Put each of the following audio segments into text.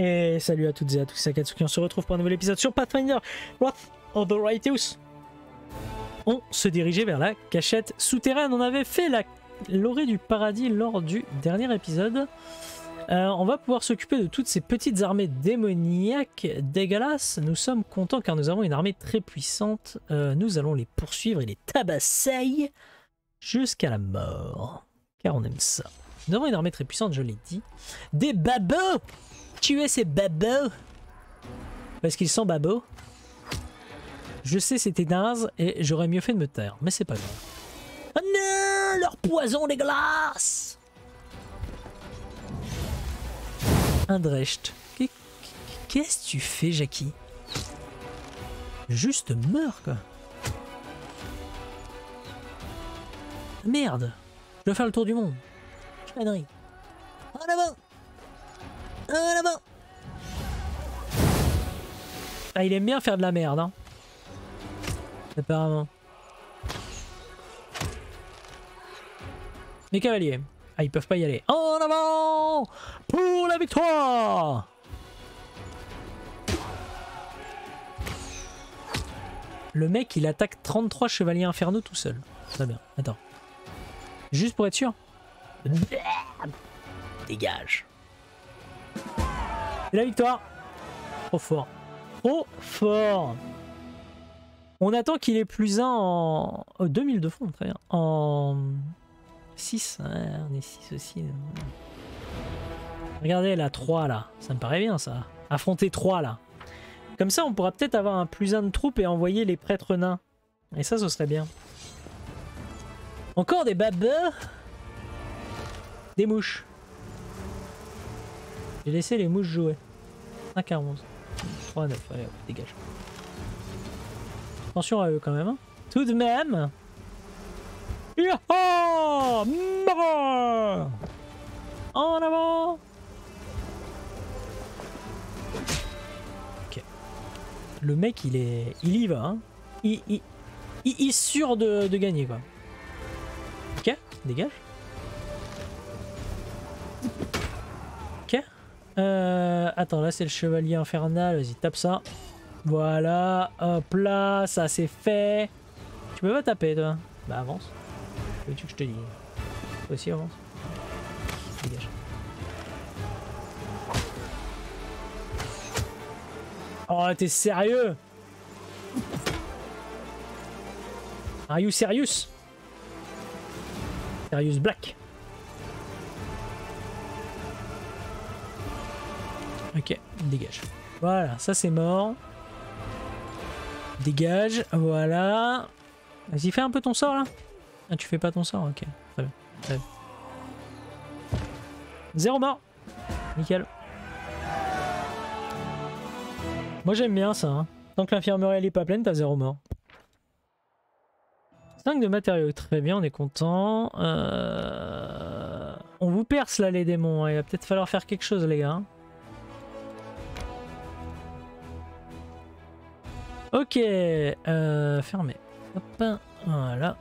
Et salut à toutes et à tous, c'est Akatsuki, on se retrouve pour un nouvel épisode sur Pathfinder Wrath of the Righteous. On se dirigeait vers la cachette souterraine, on avait fait la l'orée du paradis lors du dernier épisode. Euh, on va pouvoir s'occuper de toutes ces petites armées démoniaques dégueulasses. Nous sommes contents car nous avons une armée très puissante. Euh, nous allons les poursuivre et les tabasser jusqu'à la mort. Car on aime ça. Nous avons une armée très puissante, je l'ai dit. Des babos Tuer ces babos Parce qu'ils sont babos. Je sais c'était naze et j'aurais mieux fait de me taire, mais c'est pas grave. Oh non Leur poison des glaces Un Drecht. Qu'est-ce que tu fais, Jackie? Juste meurs, quoi. Merde Je dois faire le tour du monde. Connerie. En avant En avant Ah, il aime bien faire de la merde, hein. Apparemment. Les cavaliers. Ah, ils peuvent pas y aller. En avant Pour la victoire Le mec, il attaque 33 chevaliers infernaux tout seul. Très bien. Attends. Juste pour être sûr. Dégage. Et la victoire. Trop fort. Trop fort. On attend qu'il ait plus un en... Oh, 2000 de front, très bien. En 6. Ouais, on est 6 aussi. Regardez la 3 là. Ça me paraît bien ça. Affronter 3 là. Comme ça, on pourra peut-être avoir un plus un de troupes et envoyer les prêtres nains. Et ça, ce serait bien. Encore des babeurs Des mouches. J'ai laissé les mouches jouer. 5 à 11. 3 à 9. Allez, hop, dégage. Attention à eux quand même. hein. Tout de même. En avant Ok. Le mec, il est... Il y va, hein. Il, il, il, il est sûr de, de gagner, quoi. Ok, dégage. Euh, attends, là c'est le chevalier infernal. Vas-y, tape ça. Voilà. Hop là, ça c'est fait. Tu peux pas taper, toi Bah avance. Veux-tu que je te dise Toi aussi avance. Dégage. Oh, t'es sérieux Are you serious Serious Black. Ok, dégage. Voilà, ça c'est mort. Dégage, voilà. Vas-y, fais un peu ton sort là. Ah, tu fais pas ton sort, ok. Très bien. Zéro mort. Nickel. Moi j'aime bien ça. hein. Tant que l'infirmerie elle est pas pleine, t'as zéro mort. 5 de matériaux, très bien, on est content. Euh, On vous perce là les démons, hein. il va peut-être falloir faire quelque chose les gars. Ok, euh, fermé. Hop, voilà.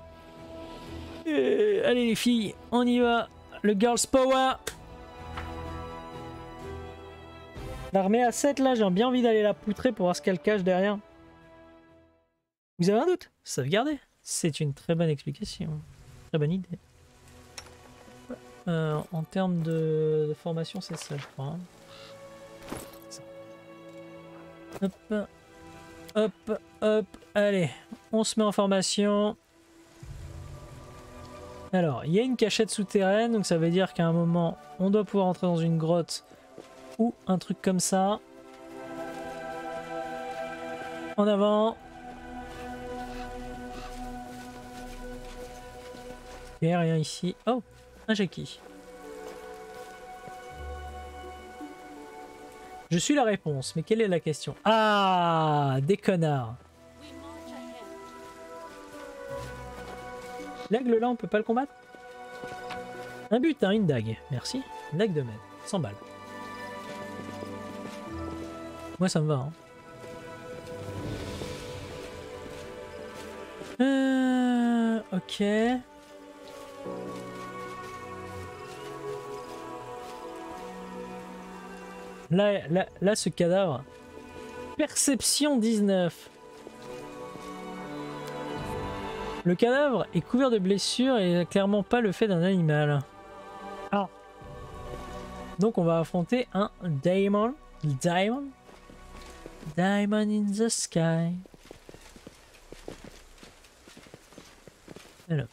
Euh, allez les filles, on y va. Le girls power. L'armée à 7 là, j'ai bien envie d'aller la poutrer pour voir ce qu'elle cache derrière. Vous avez un doute? Sauvegardez. C'est une très bonne explication. Très bonne idée. Euh, en termes de, formation, c'est ça, je crois. hein. Hop, hop, hop. Allez, on se met en formation. Alors, il y a une cachette souterraine, donc ça veut dire qu'à un moment, on doit pouvoir entrer dans une grotte ou un truc comme ça. En avant. Il n'y a rien ici. Oh, un Jackie. Je suis la réponse, mais quelle est la question? Ah, des connards. L'aigle là, on peut pas le combattre? Un butin, une dague. Merci. Une dague de maître. 100 balles. Moi, ça me va. hein. Euh, ok. Là, là, là, ce cadavre. Perception 19. Le cadavre est couvert de blessures et clairement pas le fait d'un animal. Ah. Donc on va affronter un Daemon. Diamond Diamond in the sky. Alors.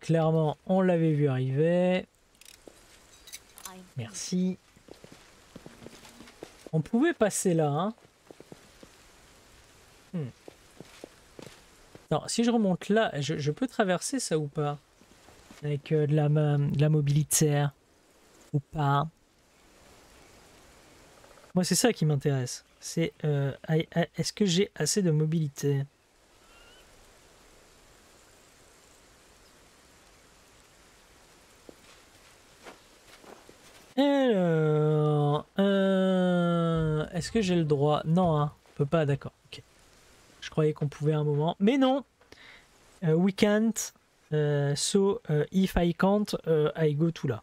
Clairement, on l'avait vu arriver. Merci. On pouvait passer là, hein. Hmm. Non, si je remonte là, je, peux traverser ça ou pas? Avec euh, de, la, de la mobilité ou pas? Moi, c'est ça qui m'intéresse. C'est euh, est-ce que j'ai assez de mobilité? Alors, euh, est-ce que j'ai le droit? Non, hein, on peut pas, d'accord. Je croyais qu'on pouvait un moment, mais non. Euh, we can't. Euh, so if I can't, I go to là.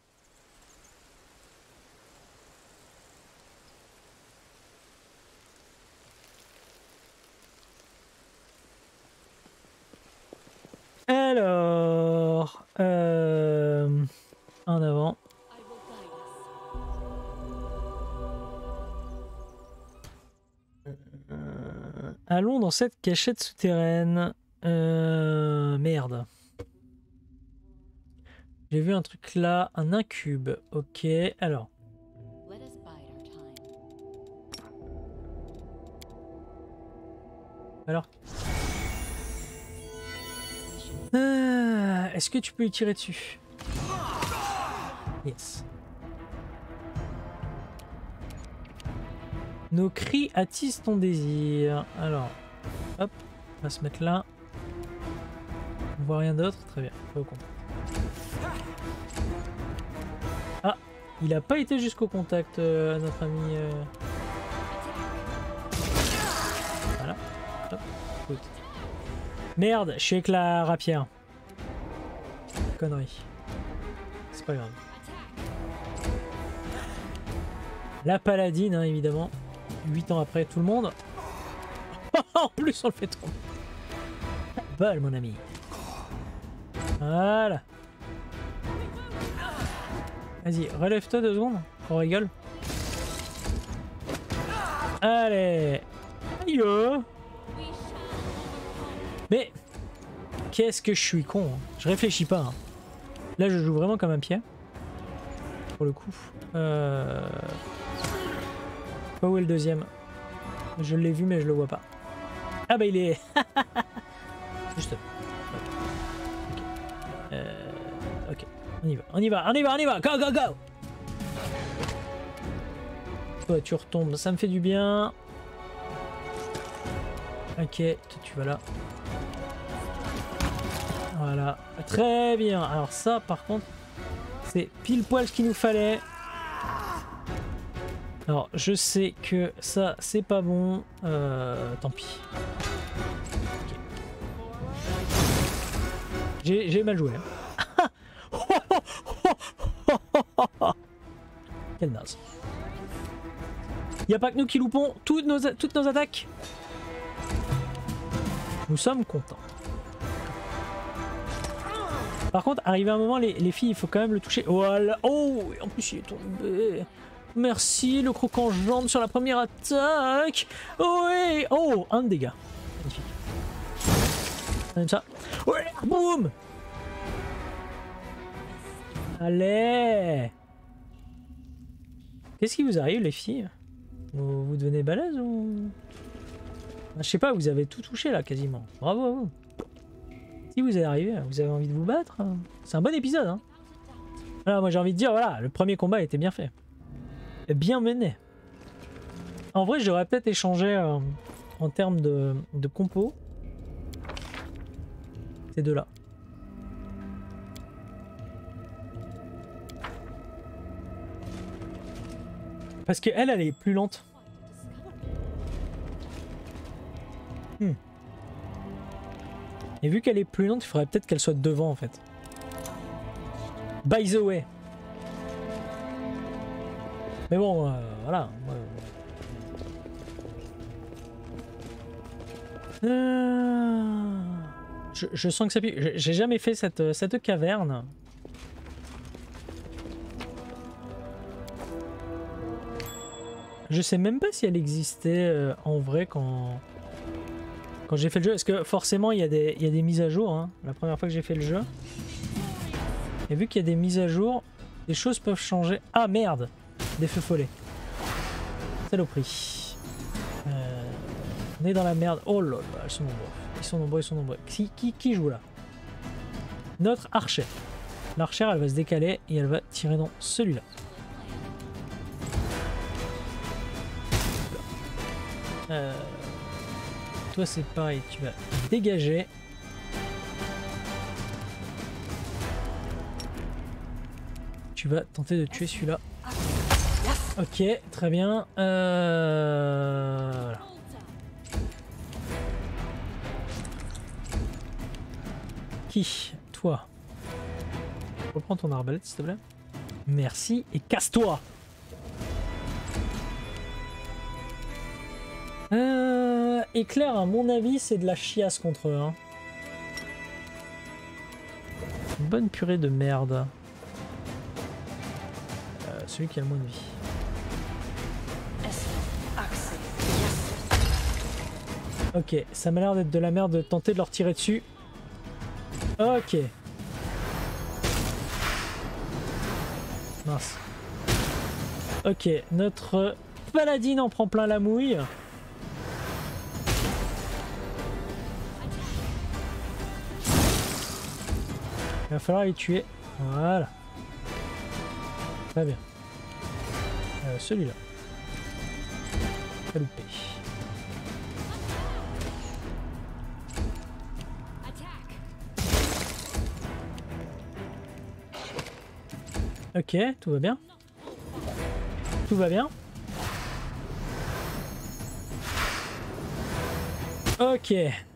Dans cette cachette souterraine. Euh, merde. J'ai vu un truc là, un incube. Ok, alors. Alors. Ah, est-ce que tu peux y tirer dessus? Yes. Nos cris attisent ton désir. Alors, hop, on va se mettre là. On voit rien d'autre Très bien, pas au contact. Ah, il a pas été jusqu'au contact, euh, notre ami. Euh. Voilà. Hop, Merde, je suis avec la rapière. Connerie. C'est pas grave. La paladine, hein, évidemment. 8 ans après tout le monde. En plus, on le fait tomber. Bol, mon ami. Voilà. Vas-y, relève-toi deux secondes. On rigole. Allez. Aïe. Mais qu'est-ce que je suis con. Hein. Je réfléchis pas. Hein. Là, je joue vraiment comme un pied. Pour le coup. Euh où est le deuxième? Je l'ai vu mais je le vois pas. Ah bah il est... Juste. Ok. Euh... ok. On y va, on y va, on y va, on y va Go, go, go Toi tu retombes, ça me fait du bien. Ok, toi tu vas là. Voilà, très bien. Alors ça par contre, c'est pile poil ce qu'il nous fallait. Alors, je sais que ça, c'est pas bon. Euh, tant pis. J'ai mal joué. Hein. Quelle naze. Y a pas que nous qui loupons toutes nos, toutes nos attaques? Nous sommes contents. Par contre, arrivé un moment, les, les filles, il faut quand même le toucher. Voilà. Oh, en plus, il est tombé. Merci, le croquant jambe sur la première attaque. Oui Oh, un dégât. Magnifique. Comme ça. Boum Allez Qu'est-ce qui vous arrive, les filles? Vous, vous devenez balèze ou... Ah, je sais pas, vous avez tout touché là, quasiment. Bravo à vous. Si vous êtes arrivé, vous avez envie de vous battre. Hein. C'est un bon épisode, hein. Alors moi j'ai envie de dire, voilà, le premier combat était bien fait bien mené. En vrai, j'aurais peut-être échangé euh, en termes de, compo ces deux-là. Parce qu'elle, elle est plus lente. Hmm. Et vu qu'elle est plus lente, il faudrait peut-être qu'elle soit devant en fait. By the way, Mais bon, euh, voilà. euh. Euh, Je, sens que ça pue. J'ai- jamais fait cette, cette caverne. Je sais même pas si elle existait euh, en vrai quand, quand j'ai fait le jeu. Parce que forcément, il y, a des- y a des mises à jour. hein, la première fois que j'ai fait le jeu. Et vu qu'il y a des mises à jour, les choses peuvent changer. Ah merde Des feux follets. Saloperie. Euh, on est dans la merde. Oh là là, ils sont nombreux. Ils sont nombreux, ils sont nombreux. Qui, qui, qui joue là? Notre archer. L'archère, elle va se décaler et elle va tirer dans celui-là. Euh, toi, c'est pareil. Tu vas dégager. Tu vas tenter de tuer celui-là. Ok, très bien. Euh... Qui Toi. Reprends ton arbalète, s'il te plaît. Merci. Et casse-toi euh, Éclair, à mon avis, c'est de la chiasse contre eux. hein. Une bonne purée de merde. Euh, celui qui a le moins de vie. Ok, ça m'a l'air d'être de la merde de tenter de leur tirer dessus. Ok. Mince. Ok, notre paladine en prend plein la mouille. Il va falloir les tuer. Voilà. Très bien. Euh, Celui-là. Loupé. Ok, tout va bien. Tout va bien. Ok.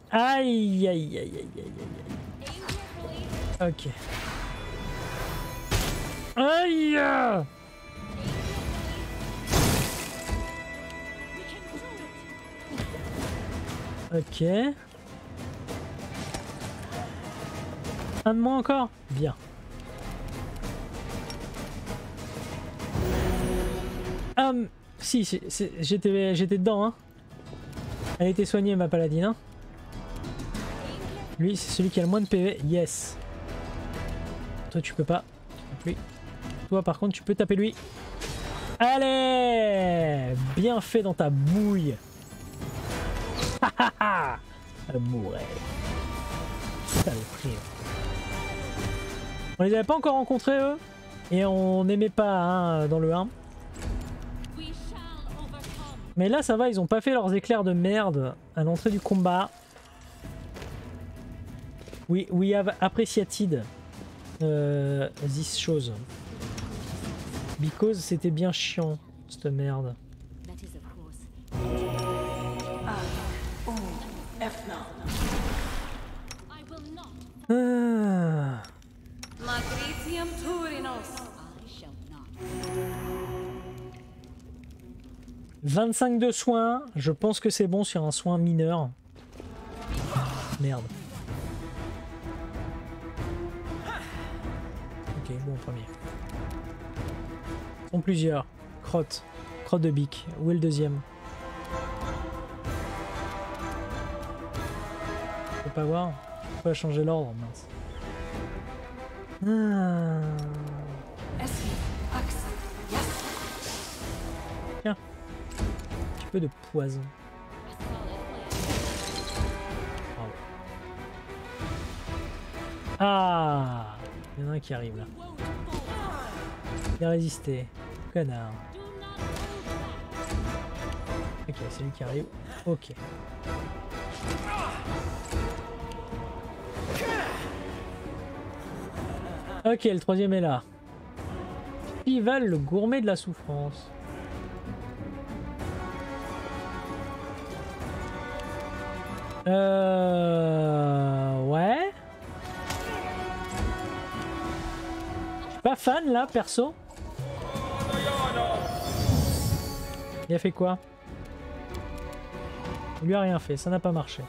Aïe, aïe, aïe, aïe, aïe, aïe. Ok. Aïe Ok. Un de moins encore Si, j'étais dedans, hein. Elle a été soignée, ma paladine, hein. Lui, c'est celui qui a le moins de PV. Yes. Toi, tu peux pas. Toi, par contre, tu peux taper lui. Allez Bien fait dans ta bouille. Ha ha ha. Saloperie. On les avait pas encore rencontrés, eux? Et on n'aimait pas hein, dans le 1. Mais là, ça va, ils ont pas fait leurs éclairs de merde à l'entrée du combat. We, we have appreciated euh, this chose. Because c'était bien chiant, cette merde. Ah. 25 de soins, je pense que c'est bon sur un soin mineur. Merde. Ok, bon premier. Ils sont plusieurs. Crotte. Crotte de bique. Où est le deuxième? Je peux pas voir. Je peux pas changer l'ordre, mince. Ah. Peu de poison. Ah Il y en a un qui arrive là. Il a résisté. Connard. Ok, c'est lui qui arrive. Ok. Ok, le troisième est là. Pival, le gourmet de la souffrance? Euh... Ouais. Je suis pas fan là, perso. Il a fait quoi? Il lui a rien fait, ça n'a pas marché.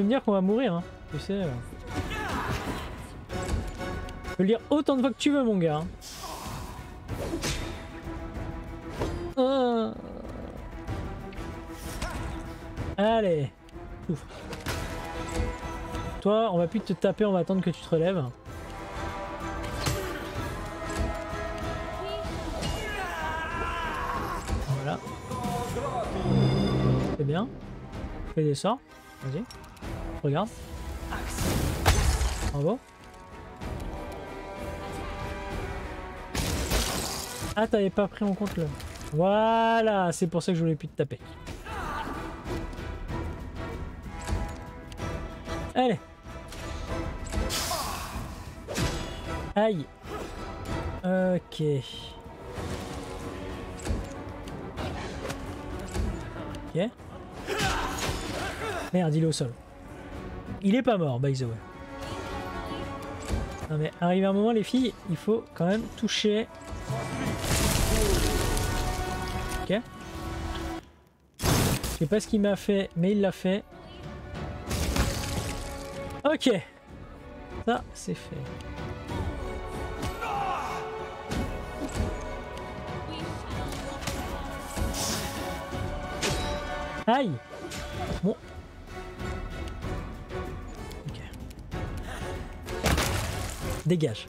Peux me dire qu'on va mourir, hein Tu sais. Tu peux le dire autant de fois que tu veux, mon gars. hein. Ah. Allez. Toi, on va plus te taper, on va attendre que tu te relèves. Voilà. C'est bien. Fais des sorts. Vas-y. Regarde. Axe, Bravo. Ah, t'avais pas pris en compte le... Voilà, c'est pour ça que je voulais plus te taper. Allez. Aïe. Ok. Ok. Merde, il est au sol. Il est pas mort, by the way. Non mais arrivé un moment les filles, il faut quand même toucher. Ok. Je sais pas ce qu'il m'a fait, mais il l'a fait. Ok. Ça, c'est fait. Aïe Bon. Dégage.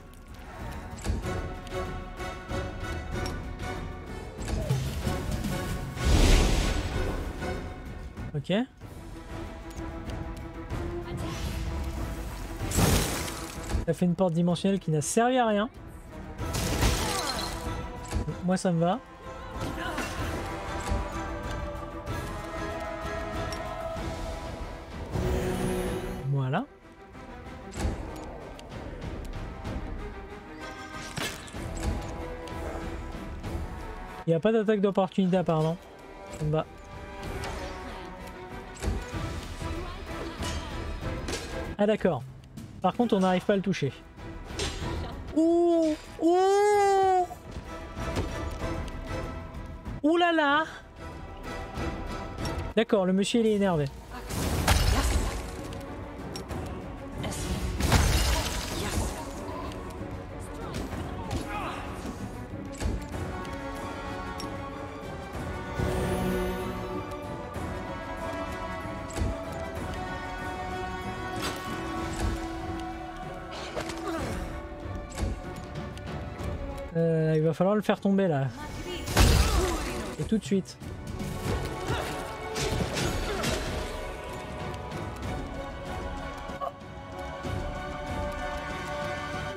Ok. Ça fait une porte dimensionnelle qui n'a servi à rien. Moi ça me va. N'y a pas d'attaque d'opportunité apparemment. Ah d'accord. Par contre on n'arrive pas à le toucher. Ouh Ouh Ouh là là D'accord, le monsieur il est énervé. Va falloir le faire tomber là. Et tout de suite.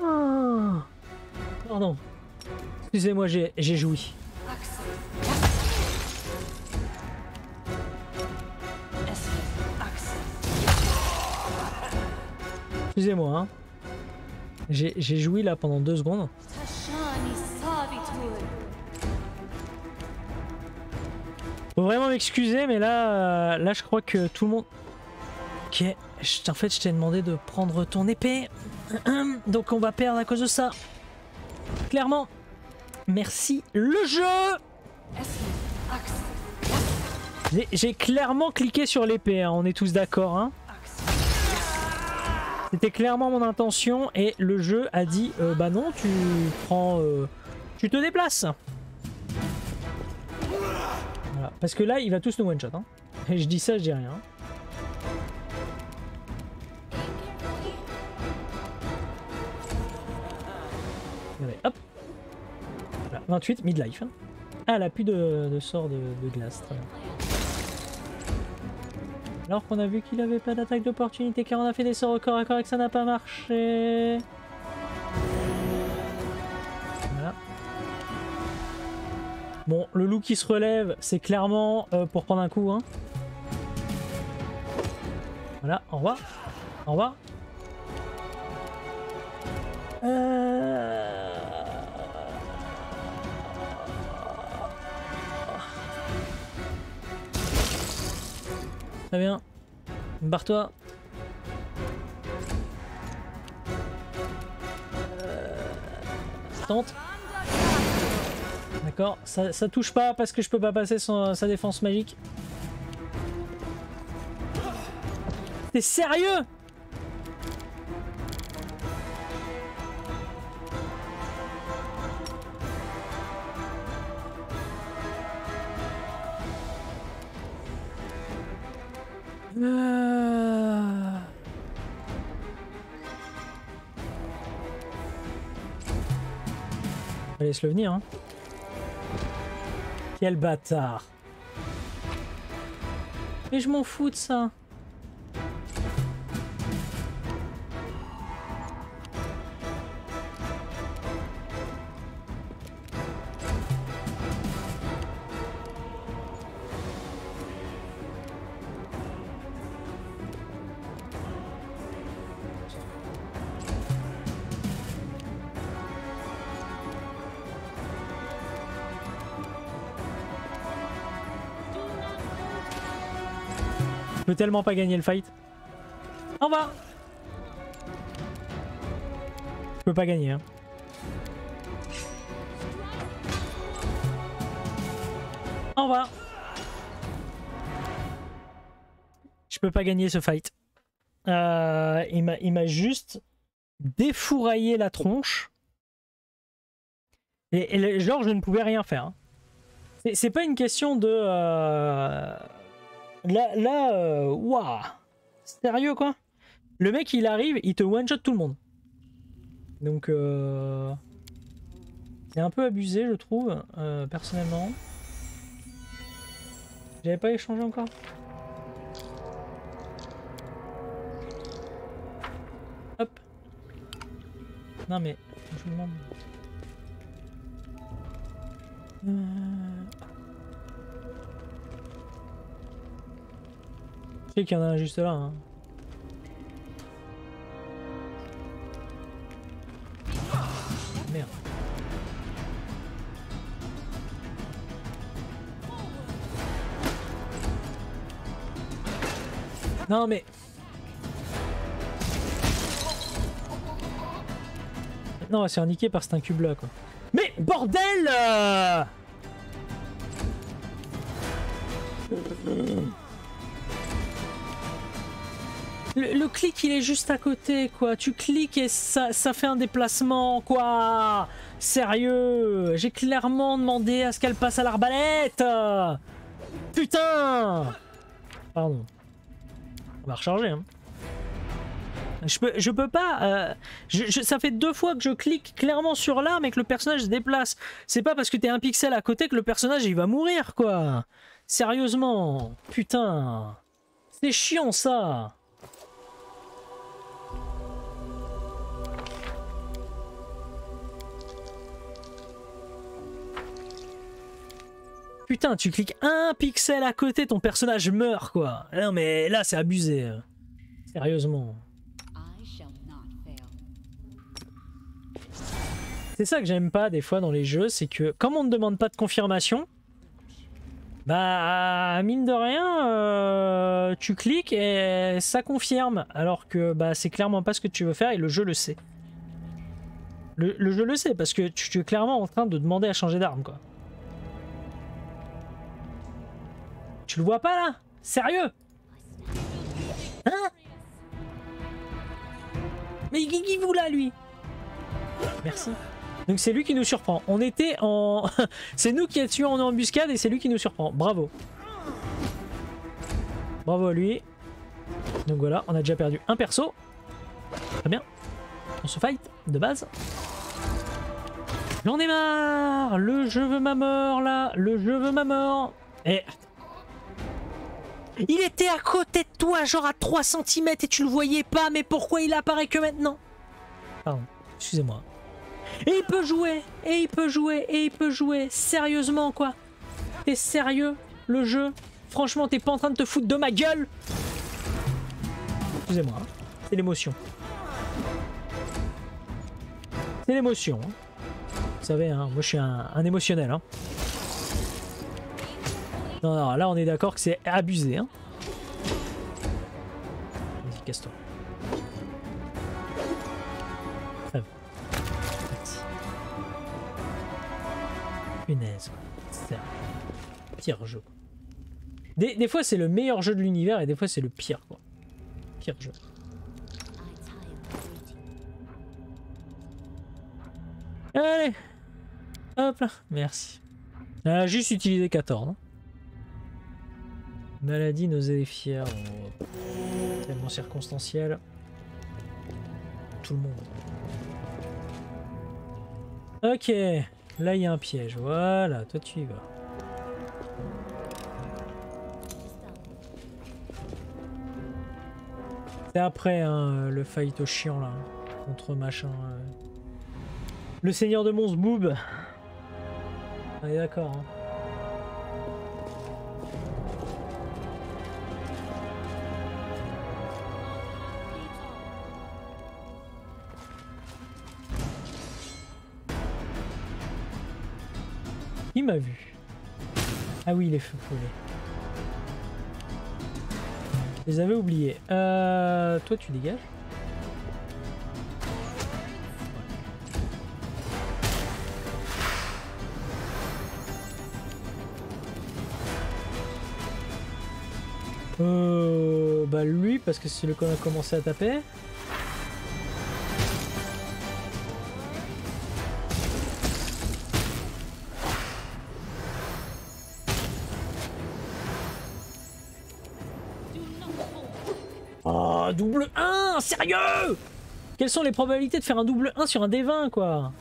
Ah. Pardon. Excusez-moi, j'ai joui. Excusez-moi. Hein. J'ai joui là pendant deux secondes. Vraiment m'excuser, mais là, euh, là, je crois que tout le monde. Ok. En fait, je t'ai demandé de prendre ton épée. Donc, on va perdre à cause de ça. Clairement. Merci le jeu. J'ai- clairement cliqué sur l'épée. hein, On est tous d'accord. Hein. C'était clairement mon intention et le jeu a dit euh, bah non, tu prends, euh, tu te déplaces. Parce que là, il va tous nous one shot. Hein. Et je dis ça, je dis rien. Hop. Voilà, 28, midlife. hein. Ah, elle a plus de, de sort de, de glace. Alors qu'on a vu qu'il avait pas d'attaque d'opportunité car on a fait des sorts au corps à corps et que ça n'a pas marché. Bon, le loup qui se relève, c'est clairement euh, pour prendre un coup. Hein. Voilà, au revoir. Au revoir. Euh. Très bien. Barre-toi. Euh. Tente. D'accord, ça, touche pas parce que je peux pas passer son- sa défense magique. T'es sérieux? Euh. Laisse-le venir. Hein. Quel bâtard. Mais je m'en fous de ça. Tellement pas gagner le fight. Au revoir Je peux pas gagner. Hein. Au Je peux pas gagner ce fight. Euh, il m'a juste défouraillé la tronche. Et, genre, je ne pouvais rien faire. hein. C'est- C'est pas une question de... euh, Là, là, waouh, sérieux quoi? Le mec, il arrive, il te one shot tout le monde. Donc, euh, c'est un peu abusé, je trouve, euh, personnellement. J'avais pas échangé encore. Hop. Non mais, je me. Euh, Sais qu'il y en a un juste là. hein. Merde. Non mais... Non, on va se faire niquer par cet incube là quoi. Mais bordel euh Le, clic il est juste à côté quoi. Tu cliques et ça, ça fait un déplacement quoi. Sérieux. J'ai clairement demandé à ce qu'elle passe à l'arbalète. Putain. Pardon. On va recharger. Hein. Je peux, je peux pas. euh, ça fait deux fois que je clique clairement sur l'arme et que le personnage se déplace. C'est pas parce que t'es un pixel à côté que le personnage il va mourir quoi. Sérieusement. Putain. C'est chiant ça. Putain, tu cliques un pixel à côté, ton personnage meurt quoi. Non mais là c'est abusé. Sérieusement. C'est ça que j'aime pas des fois dans les jeux, c'est que comme on ne demande pas de confirmation, bah mine de rien, euh, tu cliques et ça confirme, alors que bah c'est clairement pas ce que tu veux faire et le jeu le sait. Le, jeu le sait parce que tu es clairement en train de demander à changer d'arme quoi. Tu le vois pas là? Sérieux? Hein? Mais qui vous là lui Merci. Donc c'est lui qui nous surprend. On était en... c'est nous qui étions en embuscade et c'est lui qui nous surprend. Bravo. Bravo à lui. Donc voilà, on a déjà perdu un perso. Très bien. On se fight de base. J'en ai marre Le je veux ma mort là Le je veux ma mort Et... Il était à côté de toi, genre à 3 cm et tu le voyais pas, mais pourquoi il apparaît que maintenant? Pardon, excusez-moi. Et il peut jouer, et il peut jouer, et il peut jouer. Sérieusement, quoi? T'es sérieux, le jeu? Franchement, t'es pas en train de te foutre de ma gueule? Excusez-moi, c'est l'émotion. C'est l'émotion. hein. Vous savez, hein, moi je suis un émotionnel. hein. Non, non, là on est d'accord que c'est abusé. hein. casse-toi. Crève. Merci. Punaise. C'est pire jeu. Des, des fois c'est le meilleur jeu de l'univers et des fois c'est le pire quoi. Pire jeu. Allez Hop là, merci. Juste utilisé 14. hein. Maladie, nausée et oh, tellement circonstanciel. Tout le monde. Ok, là il y a un piège. Voilà, toi tu y vas. C'est après hein, le fight au chiant là. Contre machin. euh. Le seigneur de Mons Boob. On est d'accord. Hein. M'a vu. Ah oui, les feux follets. Je les avais oubliés. Euh, toi, tu dégages? Euh, bah lui, parce que c'est celui qu'on a commencé à taper. Sérieux! Quelles sont les probabilités de faire un double 1 sur un D20, quoi?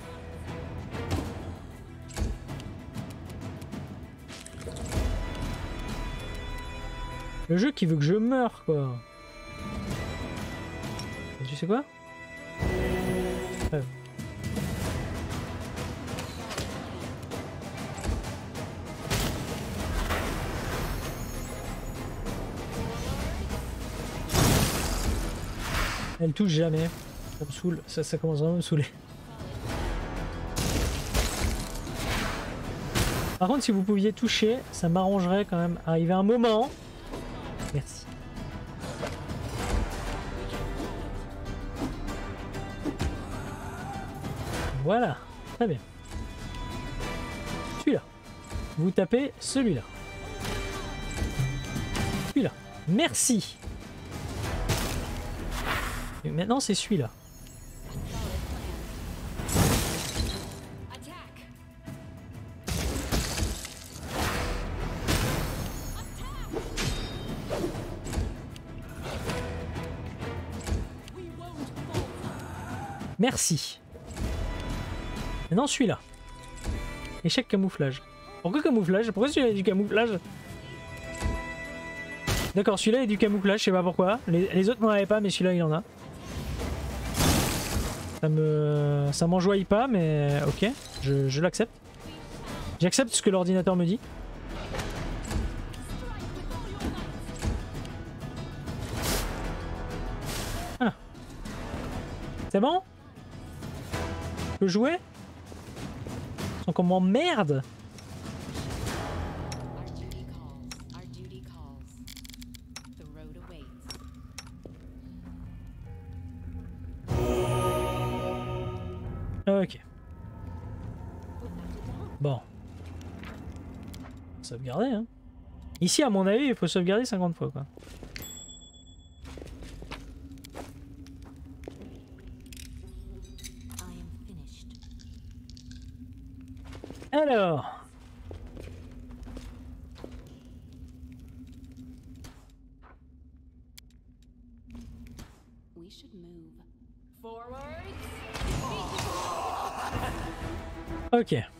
Le jeu qui veut que je meure, quoi. Tu sais quoi? Elle touche jamais. Ça me saoule. Ça, ça commence vraiment à me saouler. Par contre, si vous pouviez toucher, ça m'arrangerait quand même. Arriver un moment. Merci. Voilà. Très bien. Celui-là. Vous tapez celui-là. Celui-là. Merci. Maintenant, c'est celui-là. Merci. Maintenant celui-là. Échec camouflage. Pourquoi camouflage? Pourquoi celui-là est du camouflage? D'accord, celui-là est du camouflage, je sais pas pourquoi. Les, les autres n'en avaient pas, mais celui-là il en a. Ça me... Ça m'enjoye pas, mais ok, je, je l'accepte. J'accepte ce que l'ordinateur me dit. Ah. C'est bon? Je peux jouer? Ils sont comme Sauvegarder, hein. Ici, à mon avis, il faut sauvegarder 50 fois, quoi. Alors. We should move. Forwards! Ok.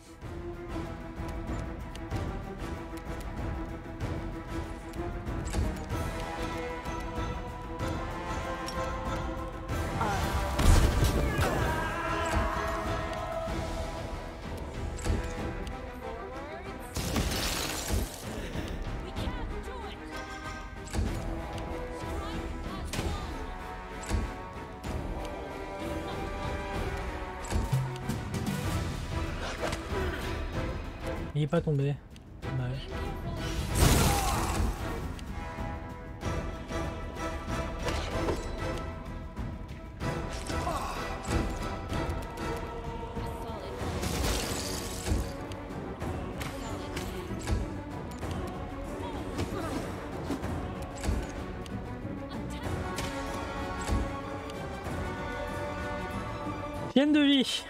Il est pas tombé. Dommage. Tienne de vie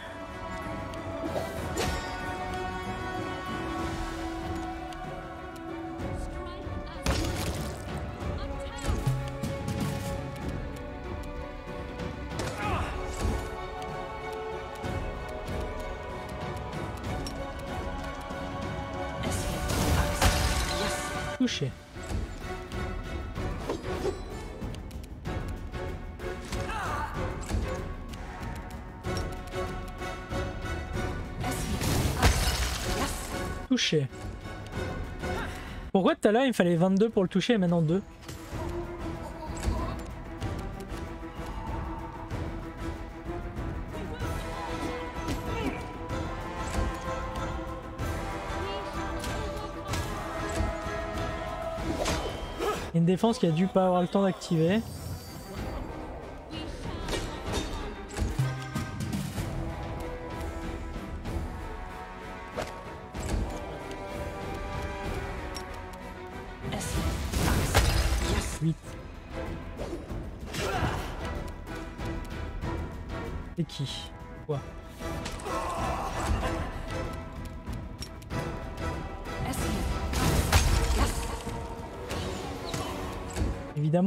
Touché. Touché. Pourquoi tout à l'heure il me fallait 22 pour le toucher et maintenant 2 défense qui a dû pas avoir le temps d'activer.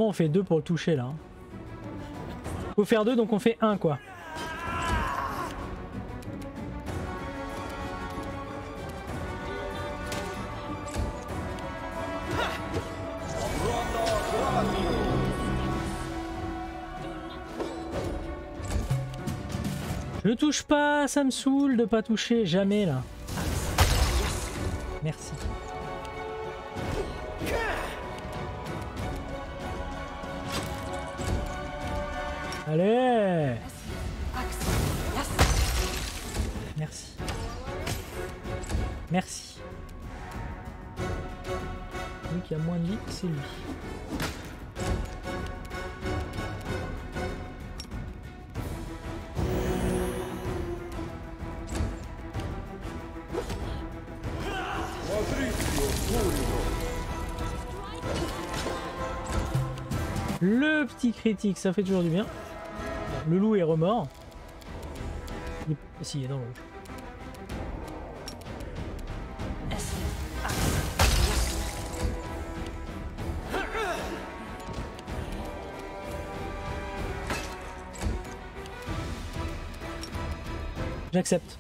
On fait deux pour le toucher là. hein. Faut faire deux, donc on fait un quoi. Je touche pas, ça me saoule de pas toucher, jamais là. Allez Merci. Merci. Lui qui a moins de vie, c'est lui. Le petit critique, ça fait toujours du bien. Le loup est remort. Il est... Si, il est dans le rouge. J'accepte.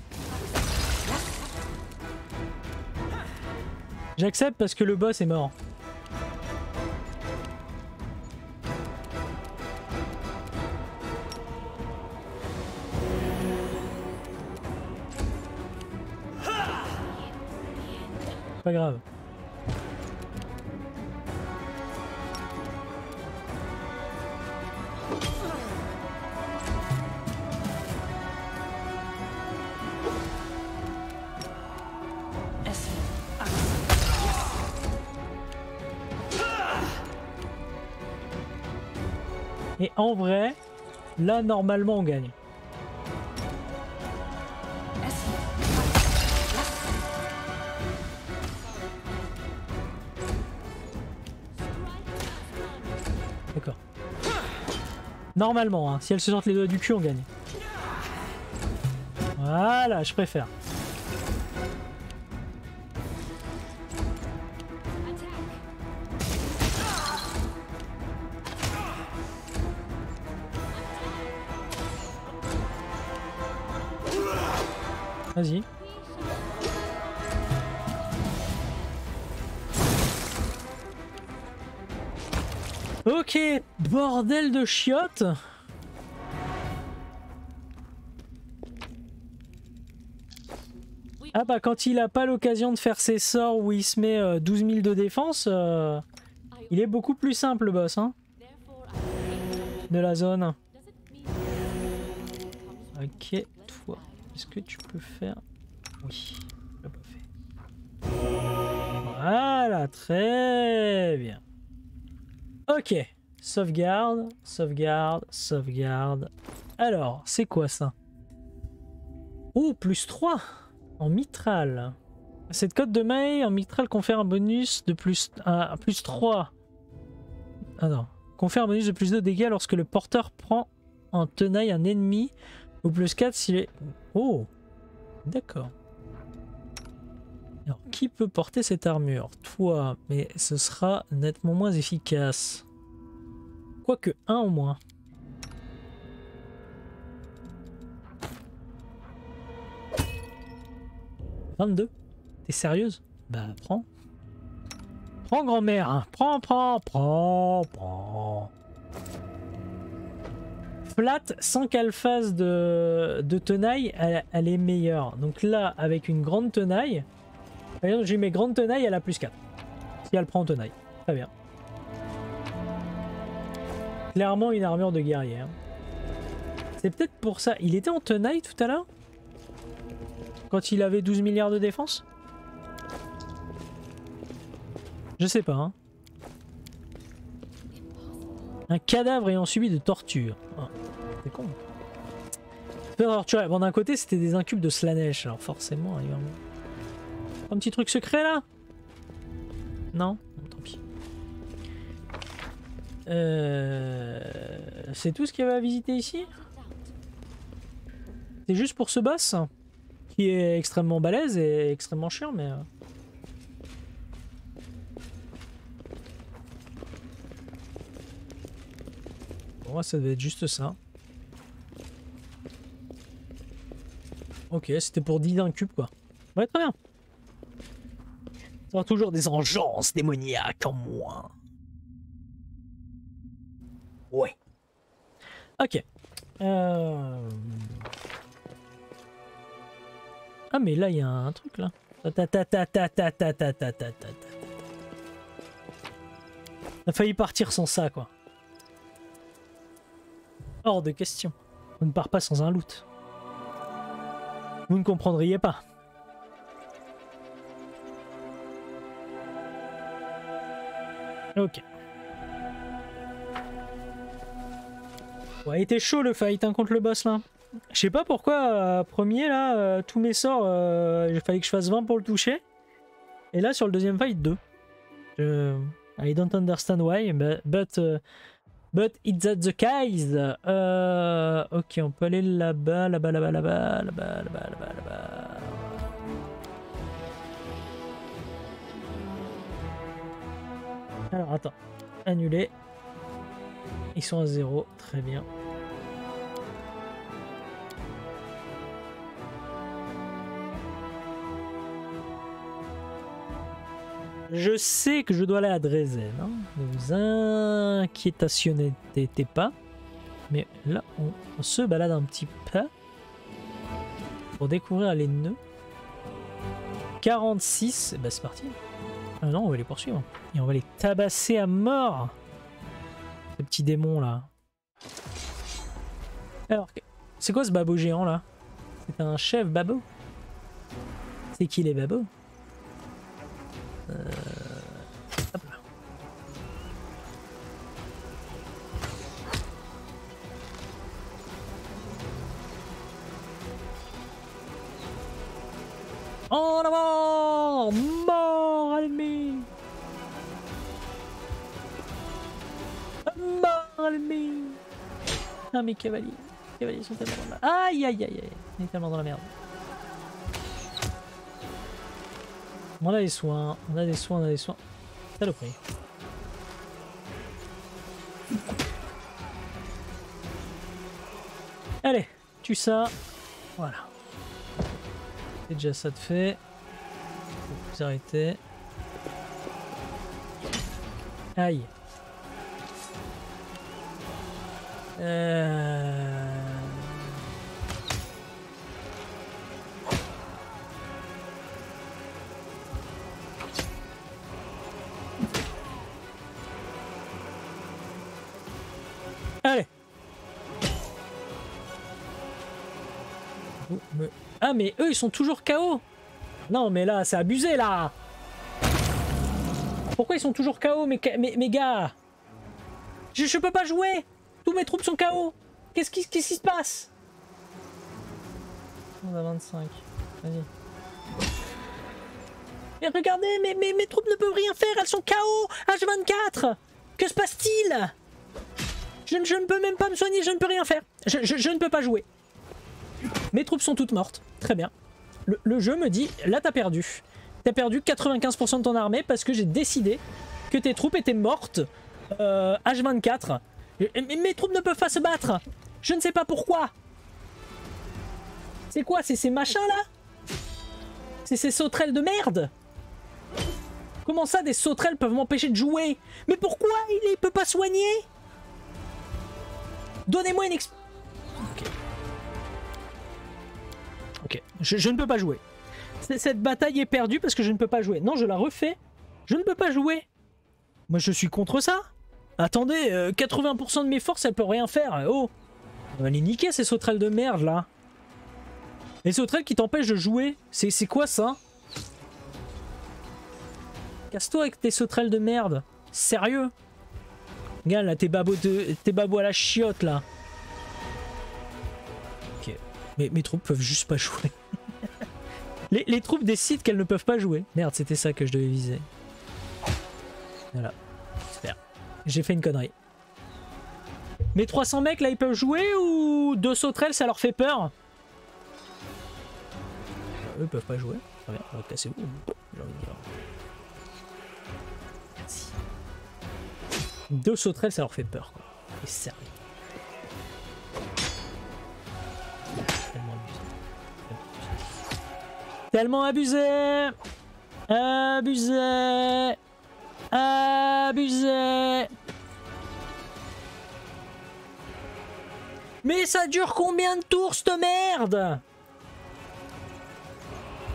J'accepte parce que le boss est mort. Et en vrai, là normalement on gagne. Normalement, hein, si elles se sortent les doigts du cul, on gagne. Voilà, je préfère. Vas-y. Bordel de chiottes. Ah bah quand il a pas l'occasion de faire ses sorts où il se met euh, 12 000 de défense, euh, il est beaucoup plus simple le boss hein, de la zone. Ok, toi, est-ce que tu peux faire... Oui, je pas fait. Voilà, très bien. Ok, sauvegarde, sauvegarde, sauvegarde. Alors, c'est quoi ça? Oh, plus 3 en mitral. Cette cote de maille en mitral confère un bonus de plus, un, plus 3. Ah non. Confère un bonus de plus 2 dégâts lorsque le porteur prend en tenaille un ennemi Ou plus 4 s'il est... Oh D'accord. Alors, qui peut porter cette armure? Toi, mais ce sera nettement moins efficace. Quoique, un au moins. « 22 T'es sérieuse? Bah, prends. Prends, grand-mère. hein. Prends, prends, prends, prends. Flat, sans qu'elle fasse de, tenaille, elle, est meilleure. Donc là, avec une grande tenaille, j'ai mes grandes tenailles, elle a plus 4. Si elle prend en tenaille. Très bien. Clairement une armure de guerrier. hein. C'est peut-être pour ça. Il était en tenaille tout à l'heure? Quand il avait 12 milliards de défense? Je sais pas. Hein. Un cadavre ayant subi de torture. Ah, c'est con. Se faire torturer. Bon, d'un côté, c'était des incubes de Slanesh, alors forcément, il va... Un petit truc secret là? Non? Euh... C'est tout ce qu'il y avait à visiter ici? C'est juste pour ce boss qui est extrêmement balèze et extrêmement chiant, mais. euh, Pour moi, ça devait être juste ça. Ok, c'était pour 10 d'un cube, quoi. Ouais, très bien. Ça aura toujours des engences démoniaques en moi. Ouais. Ok. Euh... Ah, mais là, il y a un truc, là. On a failli partir sans ça, quoi. Hors de question. On ne part pas sans un loot. Vous ne comprendriez pas. Ok. Ouais, il était chaud le fight hein, contre le boss là. Je sais pas pourquoi, euh, premier là, euh, tous mes sorts, euh, il fallait que je fasse 20 pour le toucher. Et là sur le deuxième fight, 2. Je... I don't understand why, but, but, euh, but it's that the case. Ok, on peut aller là-bas, là-bas, là-bas, là-bas, là-bas, là-bas, là-bas, là-bas. Alors attends, annuler. Ils sont à zéro, très bien. Je sais que je dois aller à Dresden. Hein. Ne vous inquiétationnez pas. Mais là, on, se balade un petit peu pour découvrir les nœuds. 46, bah c'est parti. Ah non, on va les poursuivre. Et on va les tabasser à mort. Ce petit démon là. Alors, c'est quoi ce babot géant là? C'est un chef babot C'est qui les babots Euh, hop. En Mort ennemi Mort ennemi Ah mes cavaliers Les cavaliers sont tellement dans la... Aïe aïe aïe aïe On est tellement dans la merde. On a des soins, on a des soins, on a des soins. Saloperie. Allez, tue ça. Voilà. C'est déjà ça de fait. Faut plus arrêter. Aïe. Euh... Ah mais eux ils sont toujours KO Non mais là c'est abusé là. Pourquoi ils sont toujours KO mes, gars? Je, je peux pas jouer. Tous mes troupes sont KO Qu'est-ce qui, qui se passe? On a 25. Vas-y. Mais regardez, mes, mes, mes troupes ne peuvent rien faire, elles sont KO H24 Que se passe-t-il? Je, ne- peux même pas me soigner, je ne peux rien faire. Je- je ne peux pas jouer. Mes troupes sont toutes mortes. Très bien. Le, jeu me dit, là t'as perdu. T'as perdu 95% de ton armée parce que j'ai décidé que tes troupes étaient mortes euh, H24. Et- et- mes troupes ne peuvent pas se battre. Je ne sais pas pourquoi. C'est quoi? C'est ces machins là C'est ces sauterelles de merde? Comment ça des sauterelles peuvent m'empêcher de jouer? Mais pourquoi il, il peut pas soigner? Donnez-moi une exp... Ok, je, ne peux pas jouer. Cette bataille est perdue parce que je ne peux pas jouer. Non, je la refais. Je ne peux pas jouer. Moi, je suis contre ça. Attendez, euh, 80% de mes forces, elles peuvent rien faire. Oh On va les niquer, ces sauterelles de merde, là. Les sauterelles qui t'empêchent de jouer. C'est quoi, ça? Casse-toi avec tes sauterelles de merde. Sérieux? Regarde, là, tes babos, tes à la chiotte, là. Mais mes troupes peuvent juste pas jouer. les, les troupes décident qu'elles ne peuvent pas jouer. Merde, c'était ça que je devais viser. Voilà. Super. J'ai fait une connerie. Mes 300 mecs là ils peuvent jouer ou deux sauterelles ça leur fait peur? Eux ils peuvent pas jouer. Très bien, on va casser vous. J'ai envie de dire. Merci. Deux sauterelles ça leur fait peur quoi. Et sérieux. Tellement abusé. Abusé. Abusé. Mais ça dure combien de tours cette merde?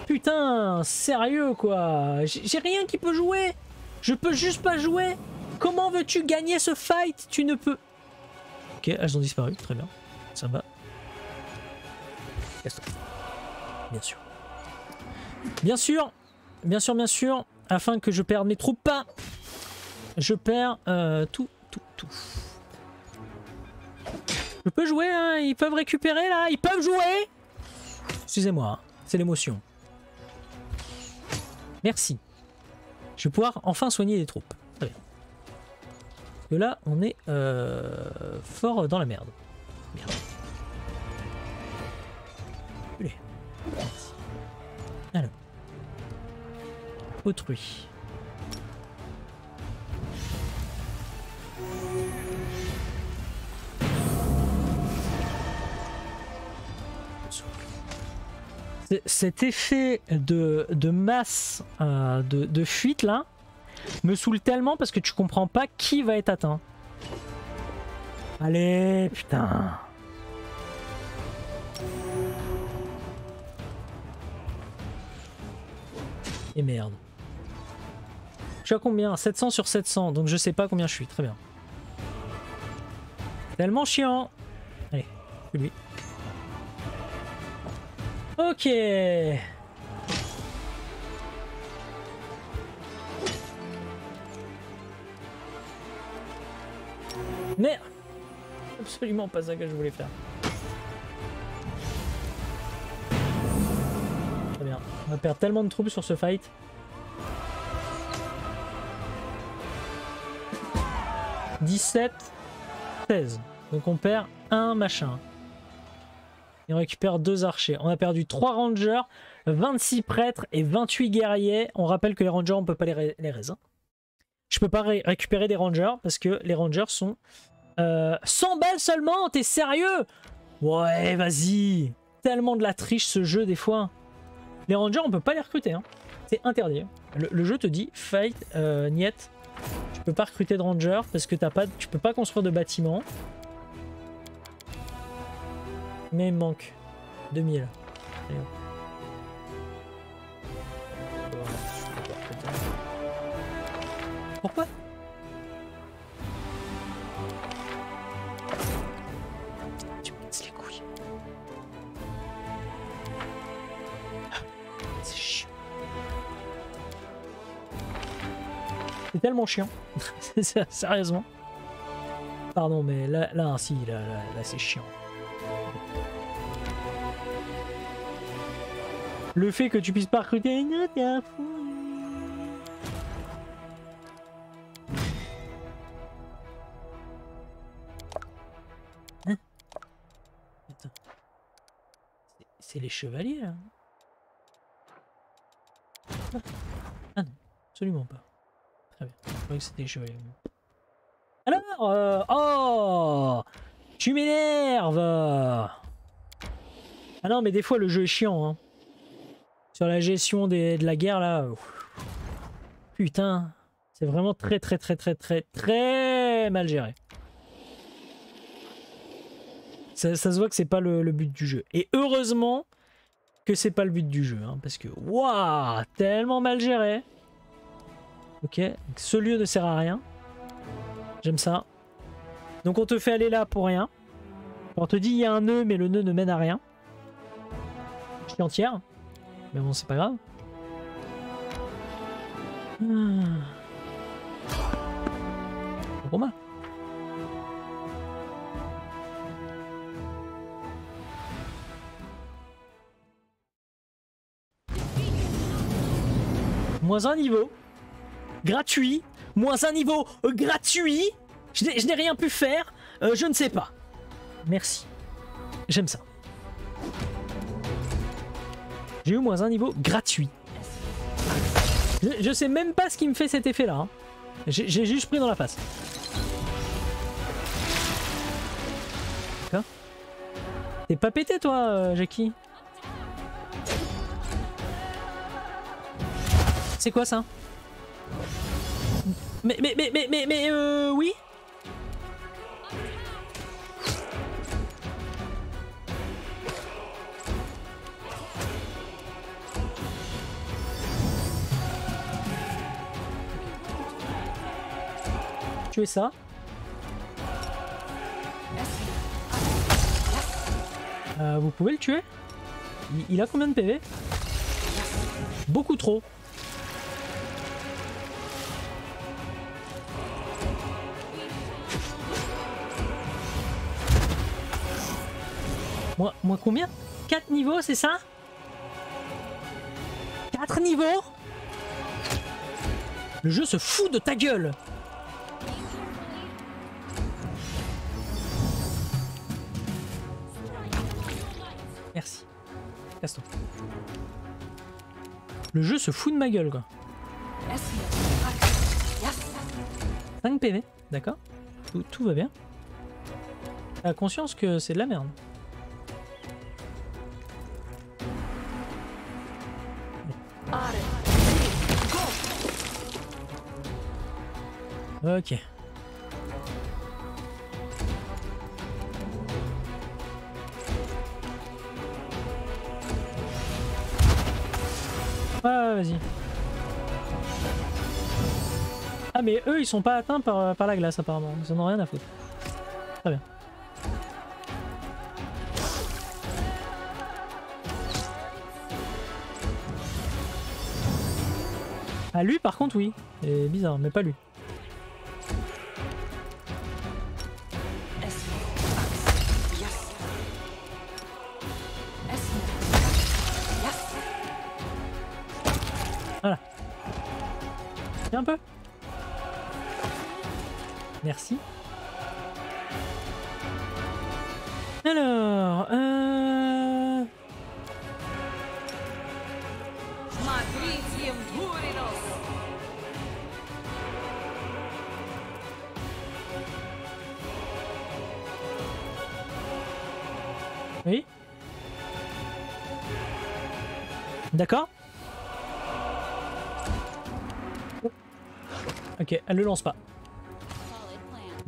Putain, sérieux quoi. J'ai rien qui peut jouer. Je peux juste pas jouer. Comment veux-tu gagner ce fight? Tu ne peux... Ok, elles ont disparu, très bien. Ça va. Bien sûr. Bien sûr, bien sûr, bien sûr, afin que je perde mes troupes pas, je perds euh, tout, tout, tout. Je peux jouer, hein ils peuvent récupérer là, ils peuvent jouer Excusez-moi, hein, c'est l'émotion. Merci. Je vais pouvoir enfin soigner les troupes. Très bien. Parce que là, on est euh, fort dans la merde. Merde. Merci. Autrui. Cet effet de, masse euh, de, de fuite là me saoule tellement parce que tu comprends pas qui va être atteint. Allez, putain. Et merde. Combien? 700 sur 700, donc je sais pas combien je suis. Très bien. Tellement chiant. Allez. Ok. Mais absolument pas ça que je voulais faire. Très bien. On va perdre tellement de troupes sur ce fight. « 17, 16. Donc on perd un machin. Et on récupère deux archers. On a perdu 3 rangers, 26 prêtres et 28 guerriers. On rappelle que les rangers, on peut pas les, ré- les raise, hein. Je peux pas ré- récupérer des rangers parce que les rangers sont euh, 100 balles seulement. T'es sérieux? Ouais, vas-y. Tellement de la triche ce jeu des fois. Les rangers, on peut pas les recruter. hein. C'est interdit. Le, le jeu te dit fight, euh, niet. Tu peux pas recruter de rangers parce que t'as pas, tu peux pas construire de bâtiments. Mais il me manque 2000. Allez, hop. Pourquoi? C'est tellement chiant. Sérieusement. Pardon, mais là, là, si, là, là, c'est chiant. Le fait que tu puisses pas recruter une autre, t'es fou. Hein. C'est les chevaliers là. Ah. Ah non, absolument pas. Je. Alors, euh, oh, tu m'énerves. Ah non, mais des fois le jeu est chiant. Hein. Sur la gestion de la guerre là. Putain, c'est vraiment très très très très très très mal géré. Ça, se voit que c'est pas le, le but du jeu. Et heureusement que c'est pas le but du jeu, hein, parce que waouh, tellement mal géré. Ok, donc ce lieu ne sert à rien. J'aime ça. Donc on te fait aller là pour rien. On te dit il y a un nœud, mais le nœud ne mène à rien. Je suis entière. Mais bon, c'est pas grave. Hmm. Moins un niveau. Gratuit. Moins un niveau euh, gratuit. Je n'ai rien pu faire. Euh, je ne sais pas. Merci. J'aime ça. J'ai eu moins un niveau gratuit. Je, sais même pas ce qui me fait cet effet là. hein. J'ai j'ai juste pris dans la face. D'accord T'es pas pété toi, euh, Jackie? C'est quoi ça? Mais, mais, mais, mais, mais, mais, euh, oui Tuer ça. Euh, vous pouvez le tuer il, il a combien de PV Beaucoup trop. Moi, combien 4 niveaux, c'est ça 4 niveaux Le jeu se fout de ta gueule Merci. Casse-toi. Le jeu se fout de ma gueule, quoi. 5 PV, d'accord tout, tout va bien. T'as conscience que c'est de la merde. Ok. Ouais, vas-y. Ah, mais eux, ils sont pas atteints par, par la glace, apparemment. Ils en ont rien à foutre. Très bien. Ah, lui, par contre, oui. C'est bizarre, mais pas lui.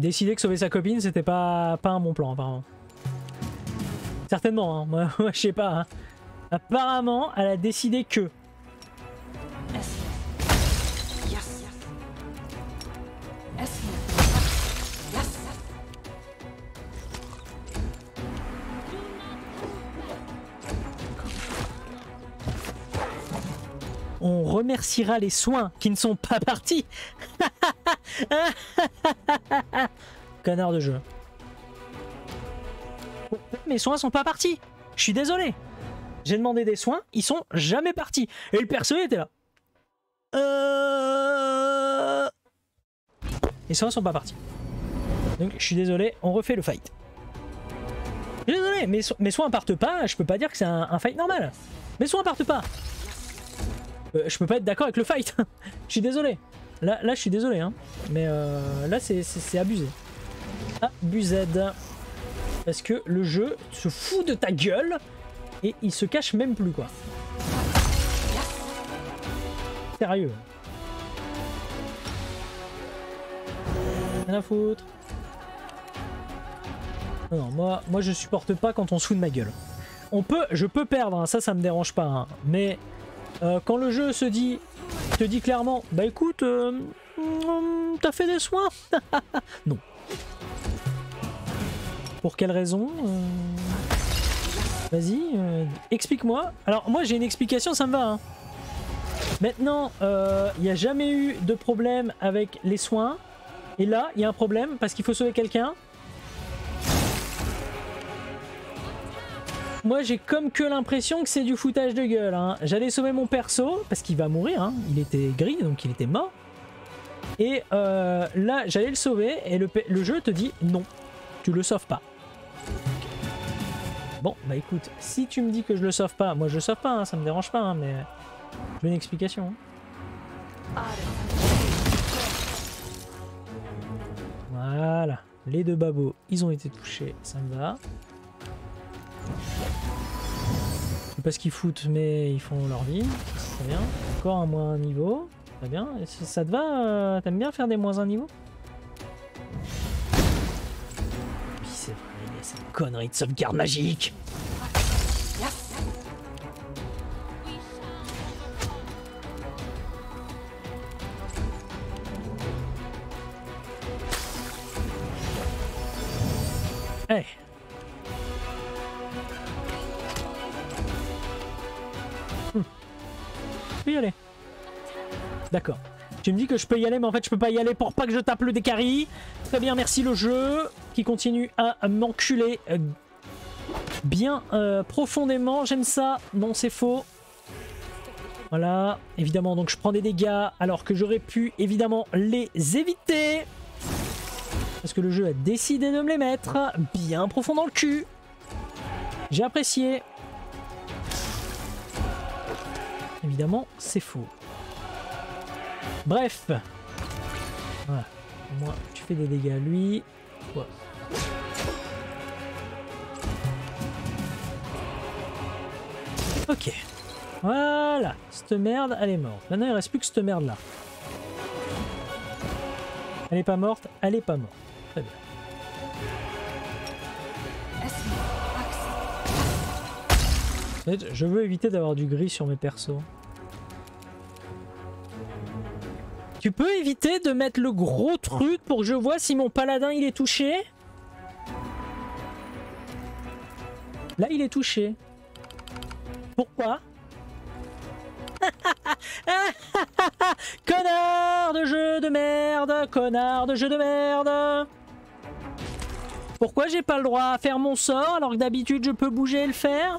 Décider que sauver sa copine, c'était pas, pas un bon plan, apparemment. Certainement, hein. moi, je sais pas. hein. Apparemment, elle a décidé que. On remerciera les soins qui ne sont pas partis. Connard de jeu. Mes soins sont pas partis. Je suis désolé. J'ai demandé des soins, ils sont jamais partis. Et le perso était là. Euh... Les soins sont pas partis. Donc je suis désolé, on refait le fight. Désolé. Mes, so- mes soins partent pas, je peux pas dire que c'est un, un fight normal. Mes soins partent pas. Euh, je peux pas être d'accord avec le fight. Je suis désolé. Là, là, je suis désolé, hein. Mais euh, là, c'est- abusé. Abusé. Parce que le jeu se fout de ta gueule et il se cache même plus, quoi. Sérieux. Rien à foutre. Non, non, moi, moi je supporte pas quand on se fout de ma gueule. On peut, je peux perdre, hein, ça, ça me dérange pas. hein. Mais euh, quand le jeu se dit, te dit clairement, bah écoute, euh, hum, t'as fait des soins Non. Pour quelle raison Euh, Vas-y, euh, explique-moi. Alors moi j'ai une explication, ça me va. hein. Maintenant, il n'y a jamais eu de problème avec les soins. Et là, il y a un problème parce qu'il faut sauver quelqu'un. Moi, j'ai comme que l'impression que c'est du foutage de gueule. hein. J'allais sauver mon perso parce qu'il va mourir. hein. Il était gris, donc il était mort. Et euh, là, j'allais le sauver et le, jeu te dit non, tu le sauves pas. Bon, bah écoute, si tu me dis que je le sauve pas, moi je le sauve pas, hein, ça me dérange pas, hein, mais je veux une explication. hein. Voilà, les deux babos, ils ont été touchés, ça me va. Pas ce qu'ils foutent, mais ils font leur vie, c'est bien. Encore un moins un niveau, très bien. Ça te va euh, T'aimes bien faire des moins un niveau? C'est vrai, il y a cette connerie de sauvegarde magique D'accord. Tu me dis que je peux y aller, mais en fait je peux pas y aller pour pas que je tape le décari. Très bien, merci le jeu qui continue à m'enculer euh, bien euh, profondément. J'aime ça. Non, c'est faux. Voilà, évidemment, donc je prends des dégâts alors que j'aurais pu évidemment les éviter. Parce que le jeu a décidé de me les mettre bien profond dans le cul. J'ai apprécié. Évidemment, c'est faux. Bref. Voilà. Moins, tu fais des dégâts à lui. Ouais. Ok. Voilà. Cette merde, elle est morte. Maintenant, il reste plus que cette merde là. Elle est pas morte, elle est pas morte. Très bien. Je veux éviter d'avoir du gris sur mes persos. Tu peux éviter de mettre le gros truc pour que je vois si mon paladin il est touché? Là il est touché. Pourquoi? Connard de jeu de merde Connard de jeu de merde Pourquoi j'ai pas le droit à faire mon sort alors que d'habitude je peux bouger et le faire?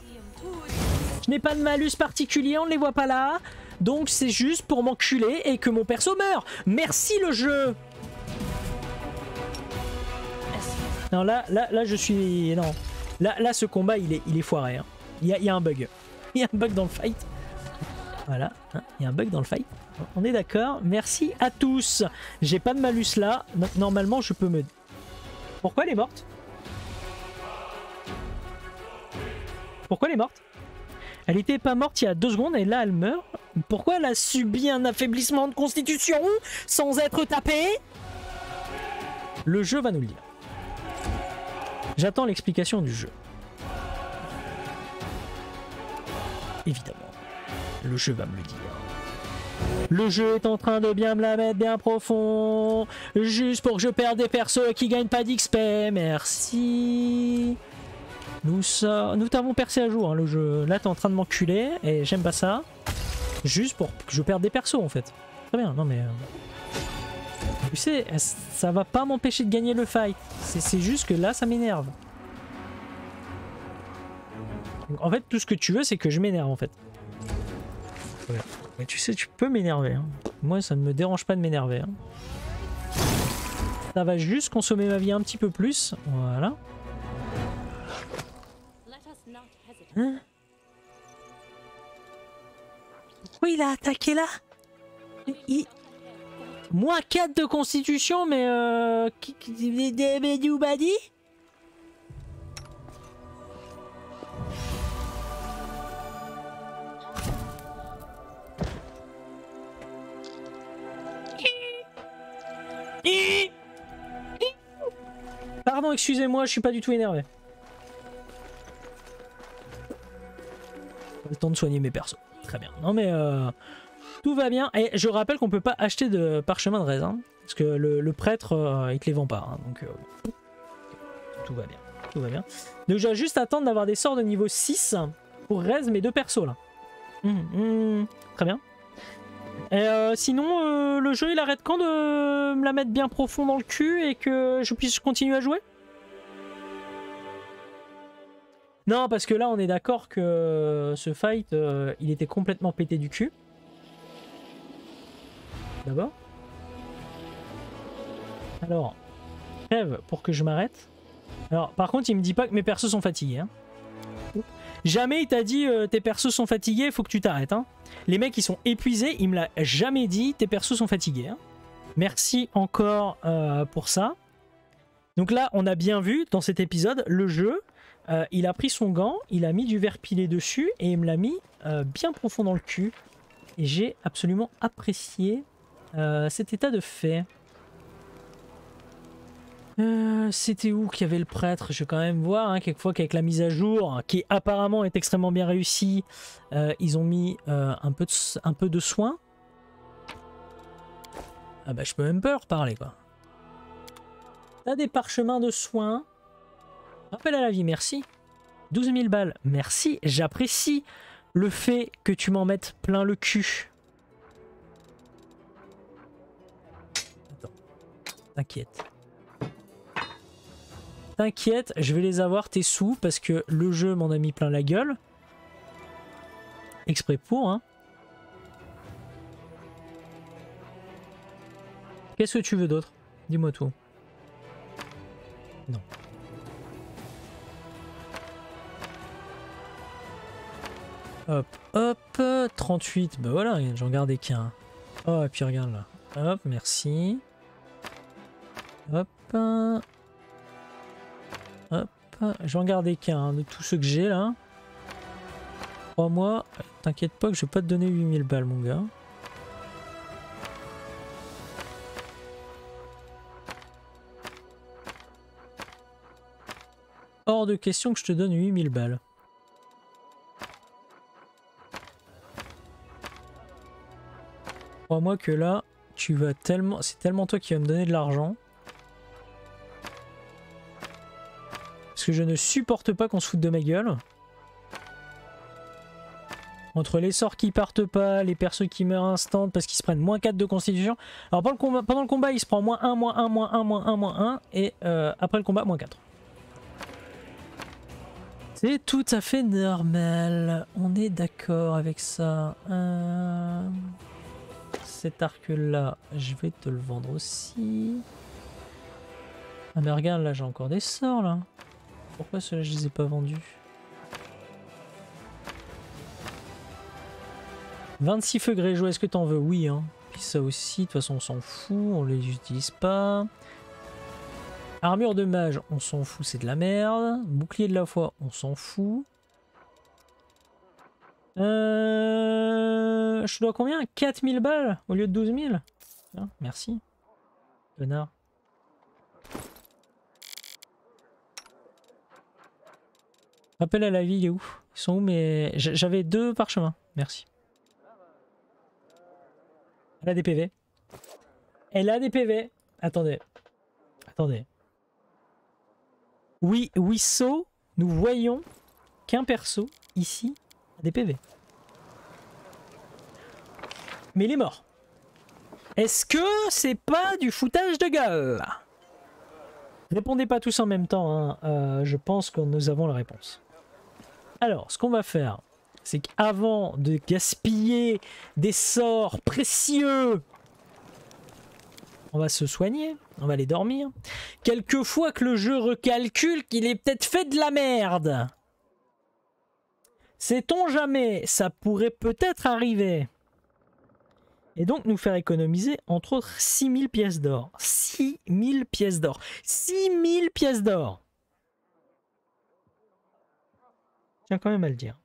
Je n'ai pas de malus particulier, on ne les voit pas là. Donc c'est juste pour m'enculer et que mon perso meure. Merci le jeu Non là, là, là je suis... Non. Là, là ce combat il est, il est foiré. hein. Il y, a, y a un bug. Il y a un bug dans le fight. Voilà, hein, il y a un bug dans le fight. On est d'accord. Merci à tous. J'ai pas de malus là. Normalement, je peux me... Pourquoi elle est morte? Pourquoi elle est morte? Elle était pas morte il y a deux secondes et là elle meurt. Pourquoi elle a subi un affaiblissement de constitution sans être tapée? Le jeu va nous le dire. J'attends l'explication du jeu. Évidemment. Le jeu va me le dire. Le jeu est en train de bien me la mettre bien profond. Juste pour que je perde des persos qui gagnent pas d'XP. Merci. Nous. Nous t'avons percé à jour hein, le jeu. Là t'es en train de m'enculer et j'aime pas ça. Juste pour que je perde des persos en fait. Très bien, non mais... euh, Tu sais, ça va pas m'empêcher de gagner le fight. C'est juste que là ça m'énerve. En fait, tout ce que tu veux, c'est que je m'énerve en fait. Mais tu sais, tu peux m'énerver. hein. Moi, ça ne me dérange pas de m'énerver. hein. Ça va juste consommer ma vie un petit peu plus. Voilà. Hein Pourquoi il a attaqué là Il- Moins 4 de constitution, mais euh... Pardon, excusez-moi, je suis pas du tout énervé. De soigner mes persos. Très bien. Non mais euh, tout va bien. Et je rappelle qu'on peut pas acheter de parchemin de raisin. Parce que le, prêtre, euh, il te les vend pas. hein, donc euh, tout va bien. Tout va bien. Donc je vais juste attendre d'avoir des sorts de niveau 6 pour raise mes deux persos là. Hum, hum, très bien. Et euh, sinon, le jeu il arrête quand de me la mettre bien profond dans le cul et que je puisse continuer à jouer? Non, parce que là on est d'accord que ce fight euh, il était complètement pété du cul. D'abord. Alors, crève pour que je m'arrête. Alors, par contre, il me dit pas que mes persos sont fatigués. hein. Jamais il t'a dit euh, tes persos sont fatigués, faut que tu t'arrêtes. hein. Les mecs ils sont épuisés, il me l'a jamais dit tes persos sont fatigués. hein. Merci encore euh, pour ça. Donc là, on a bien vu dans cet épisode le jeu. Euh, il a pris son gant, il a mis du verre pilé dessus et il me l'a mis euh, bien profond dans le cul. Et j'ai absolument apprécié euh, cet état de fait. C'était où qu'il y avait le prêtre? Je vais quand même voir, hein, quelquefois qu'avec la mise à jour, qui apparemment est extrêmement bien réussie, ils ont mis un, peu de, s- un peu de soin. Ah bah je peux même pas leur parler quoi. T'as des parchemins de soins? Rappel à la vie, merci. 12 000 balles, merci. J'apprécie le fait que tu m'en mettes plein le cul. Attends, t'inquiète. T'inquiète, je vais les avoir tes sous parce que le jeu m'en a mis plein la gueule. Exprès pour, hein. Qu'est-ce que tu veux d'autre? Dis-moi tout. Non. Hop, hop, euh, 38, bah voilà, j'en gardais qu'un. Oh, et puis regarde là. Hop, merci. Hop. Hop, j'en gardais qu'un hein, de tous ceux que j'ai là. Crois-moi, t'inquiète pas que je vais pas te donner 8000 balles mon gars. Hors de question que je te donne 8000 balles. Crois-moi que là, tu vas tellement... C'est tellement toi qui vas me donner de l'argent. Parce que je ne supporte pas qu'on se foute de ma gueule. Entre les sorts qui partent pas, les persos qui meurent instant parce qu'ils se prennent moins 4 de constitution. Alors pendant le combat, pendant le combat il se prend moins 1, moins 1, moins 1, moins 1, moins 1. Et euh, après le combat, moins 4. C'est tout à fait normal. On est d'accord avec ça. Euh, Cet arc-là, je vais te le vendre aussi. Ah mais regarde, là j'ai encore des sorts là. Pourquoi ceux-là je les ai pas vendus? 26 feux Grégeois, est-ce que t'en veux? Oui, hein. Puis ça aussi, de toute façon on s'en fout, on les utilise pas. Armure de mage, on s'en fout, c'est de la merde. Bouclier de la foi, on s'en fout. Euh... Je dois combien? 4000 balles au lieu de 12 000 Tiens, Merci. Rappel à la vie, il est où? Ils sont où mais J'avais deux parchemins. Merci. Elle a des PV. Elle a des PV. Attendez. Attendez. Oui, oui, so, nous voyons qu'un perso, ici, des PV. Mais il est mort. Est-ce que c'est pas du foutage de gueule? Répondez pas tous en même temps, hein. Euh, je pense que nous avons la réponse. Alors, ce qu'on va faire, c'est qu'avant de gaspiller des sorts précieux, on va se soigner, on va aller dormir. Quelquefois que le jeu recalcule qu'il est peut-être fait de la merde. Sait-on jamais Ça pourrait peut-être arriver. Et donc nous faire économiser entre autres 6000 pièces d'or. 6000 pièces d'or. 6000 pièces d'or. Tiens quand même à le dire.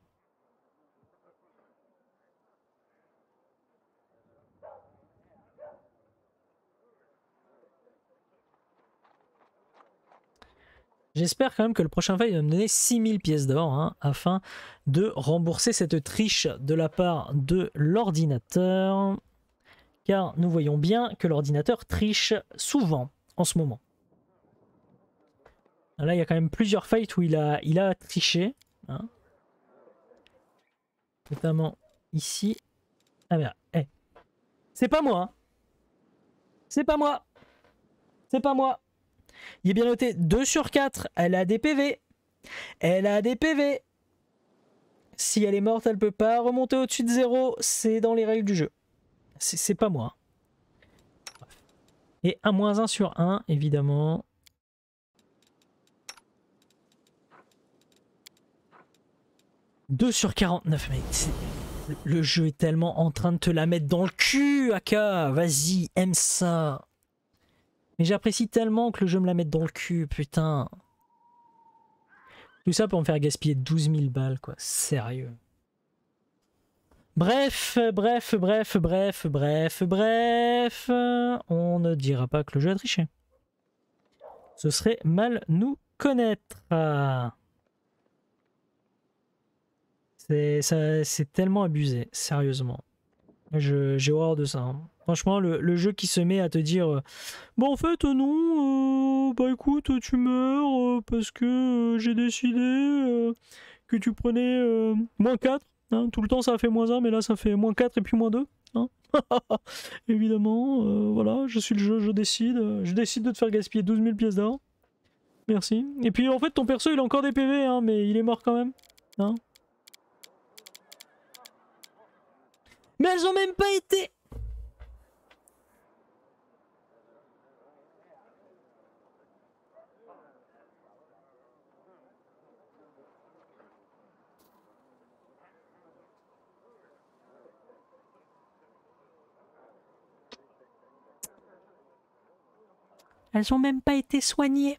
J'espère quand même que le prochain fight va me donner 6000 pièces d'or hein, afin de rembourser cette triche de la part de l'ordinateur. Car nous voyons bien que l'ordinateur triche souvent en ce moment. Là, il y a quand même plusieurs fights où il a, il a triché. hein. Notamment ici. Ah merde, eh. C'est pas moi. hein. C'est pas moi. C'est pas moi. Il est bien noté 2 sur 4. Elle a des PV. Elle a des PV. Si elle est morte, elle peut pas remonter au-dessus de 0. C'est dans les règles du jeu. C'est pas moi. Et un moins 1 sur 1, évidemment. « 2 sur 49, mec. c'est- Le jeu est tellement en train de te la mettre dans le cul, Aka. Vas-y, aime ça. Mais j'apprécie tellement que le jeu me la mette dans le cul, putain. Tout ça pour me faire gaspiller 12 000 balles, quoi. Sérieux. Bref, bref, bref, bref, bref, bref. On ne dira pas que le jeu a triché. Ce serait mal nous connaître. C'est tellement abusé, sérieusement. J'ai horreur de ça. hein. Franchement, le, le jeu qui se met à te dire euh, Bon, en fait, euh, non, euh, bah écoute, tu meurs euh, parce que euh, j'ai décidé euh, que tu prenais euh, moins 4. hein. Tout le temps, ça a fait moins 1, mais là, ça fait moins 4 et puis moins 2. hein. Évidemment, euh, voilà, je suis le jeu, je décide. euh, Je décide de te faire gaspiller 12 000 pièces d'or. Merci. Et puis, en fait, ton perso, il a encore des PV, mais il est mort quand même. hein. Mais elles ont même pas été. Elles ont même pas été soignées.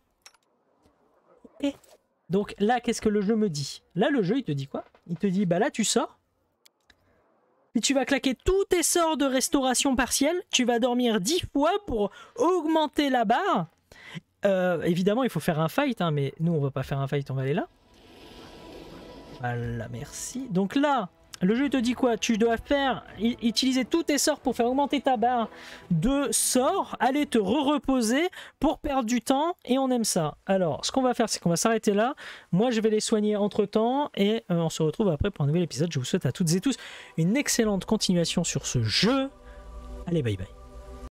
Ok. Donc là, qu'est-ce que le jeu me dit? Là, le jeu, il te dit quoi? Il te dit, bah là, tu sors. Tu vas claquer tous tes sorts de restauration partielle. Tu vas dormir 10 fois pour augmenter la barre. Euh, évidemment, il faut faire un fight, hein, mais nous, on va pas faire un fight, on va aller là. Voilà, merci. Donc là, le jeu te dit quoi? Tu dois faire utiliser tous tes sorts pour faire augmenter ta barre de sorts, aller te re-reposer pour perdre du temps, et on aime ça. Alors, ce qu'on va faire, c'est qu'on va s'arrêter là. Moi, je vais les soigner entre temps, et euh, on se retrouve après pour un nouvel épisode. Je vous souhaite à toutes et tous une excellente continuation sur ce jeu. Allez, bye bye.